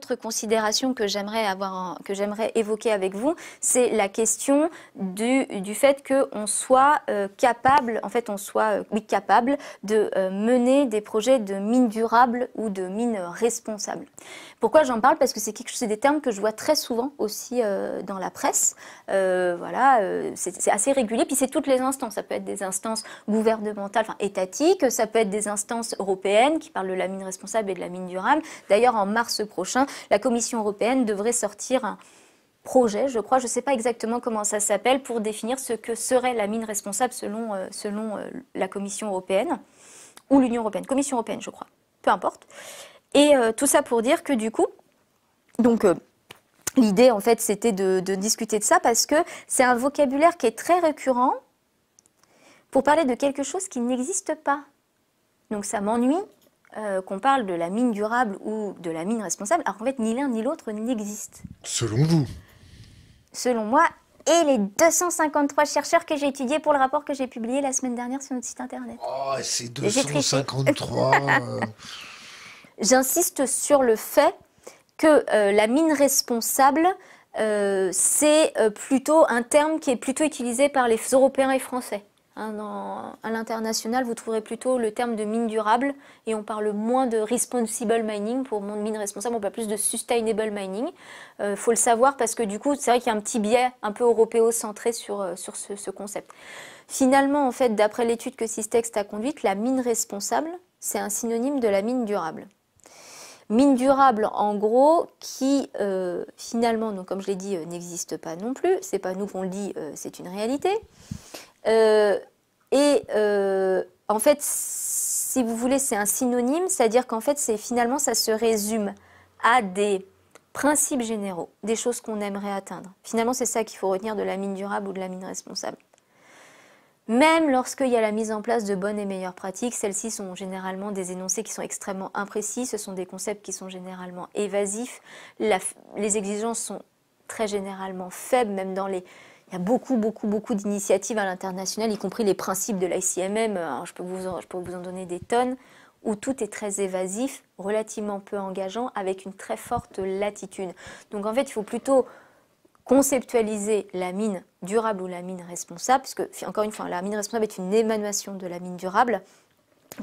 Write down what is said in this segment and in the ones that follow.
autre considération que j'aimerais avoir, que j'aimerais évoquer avec vous, c'est la question du, fait qu'on soit euh, capable, en fait, on soit euh, oui, capable de euh, mener des projets de mines durables ou de mines responsables. Pourquoi j'en parle? Parce que c'est quelque chose, des termes que je vois très souvent aussi dans la presse. voilà, c'est assez régulier. Puis c'est toutes les instances. Ça peut être des instances gouvernementales, enfin étatiques. Ça peut être des instances européennes qui parlent de la mine responsable et de la mine durable. D'ailleurs, en mars prochain, la Commission européenne devrait sortir un projet, je crois, je ne sais pas exactement comment ça s'appelle, pour définir ce que serait la mine responsable selon, euh, euh, la Commission européenne, ou l'Union européenne, Commission européenne, je crois, peu importe. Et euh, tout ça pour dire que du coup, donc l'idée en fait c'était de, discuter de ça parce que c'est un vocabulaire qui est très récurrent pour parler de quelque chose qui n'existe pas. Donc ça m'ennuie euh, qu'on parle de la mine durable ou de la mine responsable, alors en fait, ni l'un ni l'autre n'existe. Selon vous Selon moi et les 253 chercheurs que j'ai étudiés pour le rapport que j'ai publié la semaine dernière sur notre site internet. Oh, c'est 253 J'insiste sur le fait que euh, la mine responsable, euh, c'est plutôt un terme qui est plutôt utilisé par les Européens et Français. À l'international, vous trouverez plutôt le terme de mine durable et on parle moins de responsible mining pour mine responsable, on parle plus de sustainable mining. Il euh, faut le savoir parce que du coup, c'est vrai qu'il y a un petit biais un peu européo-centré sur, euh, sur ce, concept. Finalement, en fait, d'après l'étude que Systext a conduite, la mine responsable, c'est un synonyme de la mine durable. Mine durable, en gros, qui euh, finalement, comme je l'ai dit, n'existe pas non plus. C'est pas nous qu'on le dit, c'est une réalité. Euh, et euh, en fait, si vous voulez, c'est un synonyme, c'est-à-dire qu'en fait, c'est finalement, ça se résume à des principes généraux, des choses qu'on aimerait atteindre. Finalement, c'est ça qu'il faut retenir de la mine durable ou de la mine responsable. Même lorsqu'il y a la mise en place de bonnes et meilleures pratiques, celles-ci sont généralement des énoncés qui sont extrêmement imprécis, ce sont des concepts qui sont généralement évasifs, les exigences sont très généralement faibles, même dans les il y a beaucoup, beaucoup, beaucoup d'initiatives à l'international, y compris les principes de l'ICMM, je, peux vous en donner des tonnes, où tout est très évasif, relativement peu engageant, avec une très forte latitude. Donc en fait, il faut plutôt conceptualiser la mine durable ou la mine responsable, puisque encore une fois, la mine responsable est une émanuation de la mine durable,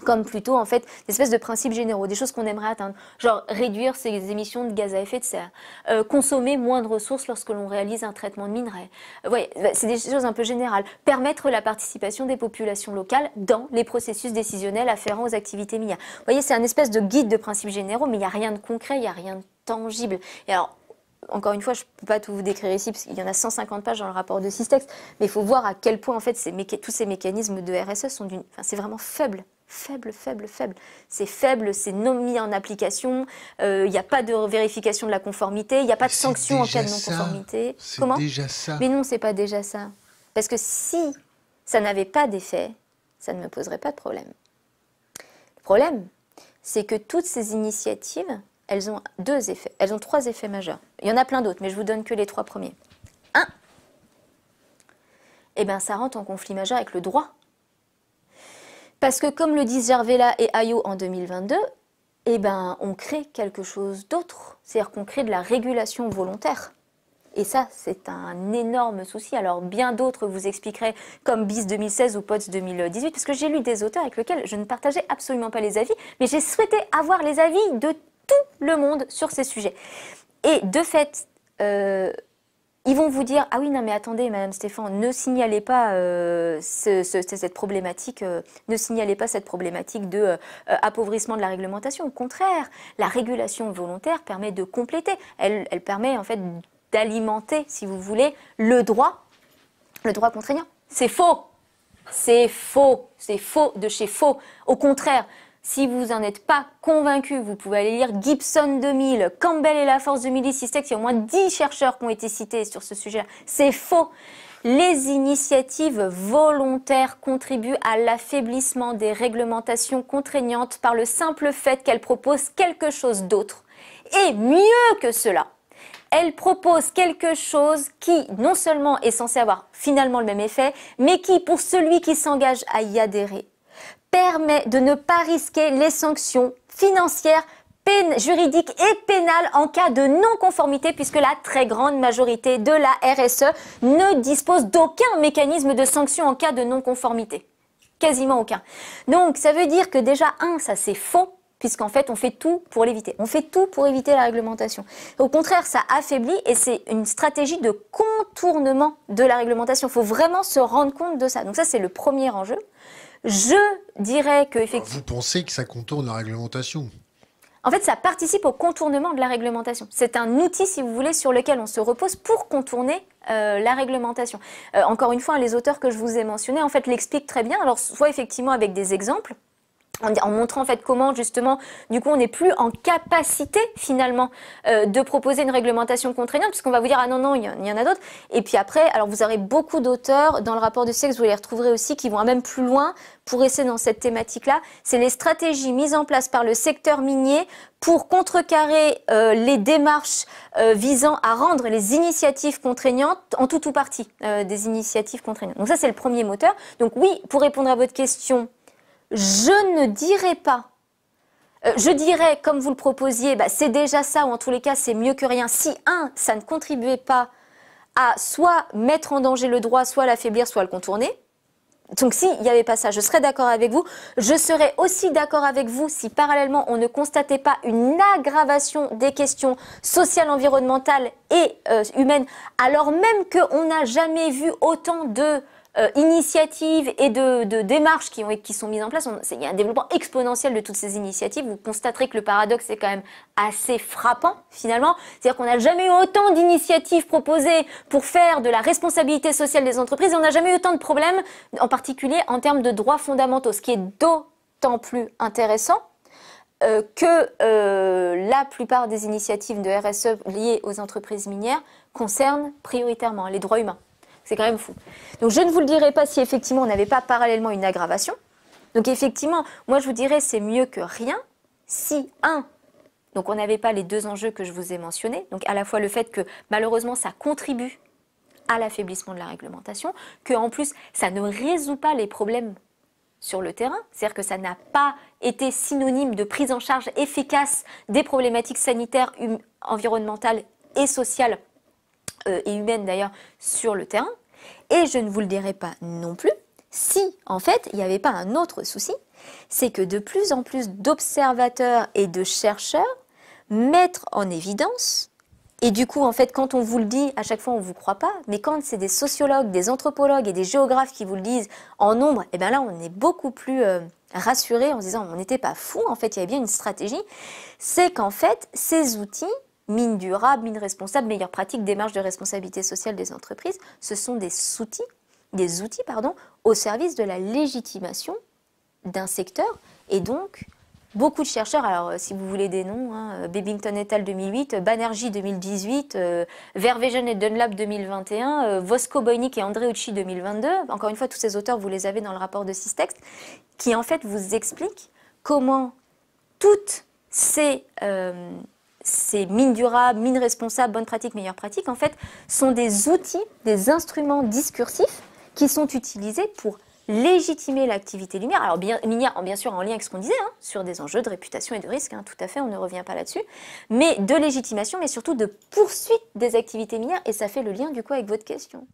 comme plutôt en fait des espèces de principes généraux, des choses qu'on aimerait atteindre, genre réduire ses émissions de gaz à effet de serre, euh, consommer moins de ressources lorsque l'on réalise un traitement de minerai. Euh, ouais, bah, c'est des choses un peu générales. Permettre la participation des populations locales dans les processus décisionnels afférents aux activités minières. Vous voyez, c'est un espèce de guide de principes généraux, mais il n'y a rien de concret, il n'y a rien de tangible. Et alors, encore une fois, je ne peux pas tout vous décrire ici, parce qu'il y en a 150 pages dans le rapport de Systex, mais il faut voir à quel point, en fait, tous ces mécanismes de RSE sont. Enfin, c'est vraiment faible faible, faible, faible. C'est faible, c'est non mis en application, il euh, n'y a pas de vérification de la conformité, il n'y a pas de sanction en cas de non-conformité. C'est déjà ça. Mais non, c'est pas déjà ça. Parce que si ça n'avait pas d'effet, ça ne me poserait pas de problème. Le problème, c'est que toutes ces initiatives, elles ont deux effets, elles ont trois effets majeurs. Il y en a plein d'autres, mais je vous donne que les trois premiers. Un, eh bien, ça rentre en conflit majeur avec le droit parce que comme le disent Gervella et Ayo en 2022, eh ben, on crée quelque chose d'autre. C'est-à-dire qu'on crée de la régulation volontaire. Et ça, c'est un énorme souci. Alors, bien d'autres vous expliqueraient, comme BIS 2016 ou POTS 2018, parce que j'ai lu des auteurs avec lesquels je ne partageais absolument pas les avis, mais j'ai souhaité avoir les avis de tout le monde sur ces sujets. Et de fait, euh, ils vont vous dire ah oui non mais attendez Madame Stéphane ne signalez pas euh, cette problématique euh, ne signalez pas cette problématique de euh, de la réglementation. Au contraire la régulation volontaire permet de compléter. Elle, elle permet en fait d'alimenter si vous voulez le droit le droit contraignant. C'est faux. C'est faux. C'est faux de chez faux. Au contraire si vous n'en êtes pas convaincu, vous pouvez aller lire Gibson 2000, Campbell et la force de Systex. Il y a au moins 10 chercheurs qui ont été cités sur ce sujet. C'est faux. Les initiatives volontaires contribuent à l'affaiblissement des réglementations contraignantes par le simple fait qu'elles proposent quelque chose d'autre. Et mieux que cela, elles proposent quelque chose qui non seulement est censé avoir finalement le même effet, mais qui, pour celui qui s'engage à y adhérer, permet de ne pas risquer les sanctions financières juridique et pénale en cas de non-conformité puisque la très grande majorité de la RSE ne dispose d'aucun mécanisme de sanction en cas de non-conformité. Quasiment aucun. Donc ça veut dire que déjà, un, ça c'est faux puisqu'en fait on fait tout pour l'éviter. On fait tout pour éviter la réglementation. Au contraire, ça affaiblit et c'est une stratégie de contournement de la réglementation. Il faut vraiment se rendre compte de ça. Donc ça c'est le premier enjeu. Je dirais que effectivement. Vous pensez que ça contourne la réglementation en fait, ça participe au contournement de la réglementation. C'est un outil, si vous voulez, sur lequel on se repose pour contourner euh, la réglementation. Euh, encore une fois, les auteurs que je vous ai mentionnés, en fait, l'expliquent très bien. Alors, soit effectivement avec des exemples, en, montrant en fait comment justement du coup on n'est plus en capacité finalement euh, de proposer une réglementation contraignante puisqu'on va vous dire ah non non il y, en a d'autres. Et puis après alors vous aurez beaucoup d'auteurs dans le rapport du sexe vous les retrouverez aussi qui vont même plus loin pour essayer dans cette thématique là c'est les stratégies mises en place par le secteur minier pour contrecarrer euh, les démarches euh, visant à rendre les initiatives contraignantes en tout ou partie des initiatives contraignantes. Donc ça c'est le premier moteur. Donc oui pour répondre à votre question je ne dirais pas. Euh, je dirais, comme vous le proposiez, bah, c'est déjà ça, ou en tous les cas, c'est mieux que rien. Si, un, ça ne contribuait pas à soit mettre en danger le droit, soit l'affaiblir, soit le contourner. Donc s'il n'y avait pas ça, je serais d'accord avec vous. Je serais aussi d'accord avec vous si parallèlement on ne constatait pas une aggravation des questions sociales, environnementales et euh, humaines, alors même qu'on n'a jamais vu autant de euh, initiatives et de, démarches qui, ont, sont mises en place. il y a un développement exponentiel de toutes ces initiatives. Vous constaterez que le paradoxe est quand même assez frappant finalement. C'est-à-dire qu'on n'a jamais eu autant d'initiatives proposées pour faire de la responsabilité sociale des entreprises et on n'a jamais eu autant de problèmes, en particulier en termes de droits fondamentaux, ce qui est d'autant plus intéressant euh, que euh, la plupart des initiatives de RSE liées aux entreprises minières concernent prioritairement les droits humains. C'est quand même fou. Donc je ne vous le dirai pas si effectivement on n'avait pas parallèlement une aggravation. Donc effectivement, moi je vous dirais c'est mieux que rien si, un, donc on n'avait pas les deux enjeux que je vous ai mentionnés, donc à la fois le fait que malheureusement ça contribue à l'affaiblissement de la réglementation, que en plus ça ne résout pas les problèmes sur le terrain, c'est-à-dire que ça n'a pas été synonyme de prise en charge efficace des problématiques sanitaires, hum, environnementales et sociales et humaine d'ailleurs sur le terrain. Et je ne vous le dirai pas non plus si, en fait, il n'y avait pas un autre souci, c'est que de plus en plus d'observateurs et de chercheurs mettent en évidence, et du coup, en fait, quand on vous le dit, à chaque fois, on ne vous croit pas, mais quand c'est des sociologues, des anthropologues et des géographes qui vous le disent en nombre, et eh bien là, on est beaucoup plus euh, rassuré en se disant, on n'était pas fou, en fait, il y avait bien une stratégie, c'est qu'en fait, ces outils, mine durable, mine responsable, meilleure pratique, démarche de responsabilité sociale des entreprises, ce sont des outils, des outils pardon, au service de la légitimation d'un secteur et donc beaucoup de chercheurs, alors si vous voulez des noms, hein, Babington et al. 2008, Banerjee 2018, euh, et Dunlap 2021, euh, Vosco Boynik et Andreucci 2022, encore une fois tous ces auteurs vous les avez dans le rapport de Systext, qui en fait vous expliquent comment toutes ces... Euh, ces mines durables, mines responsables, bonnes pratiques, meilleures pratiques, en fait, sont des outils, des instruments discursifs qui sont utilisés pour légitimer l'activité lumière. Alors bien, bien sûr en lien avec ce qu'on disait, hein, sur des enjeux de réputation et de risque, hein, tout à fait, on ne revient pas là-dessus, mais de légitimation, mais surtout de poursuite des activités minières, et ça fait le lien du coup avec votre question.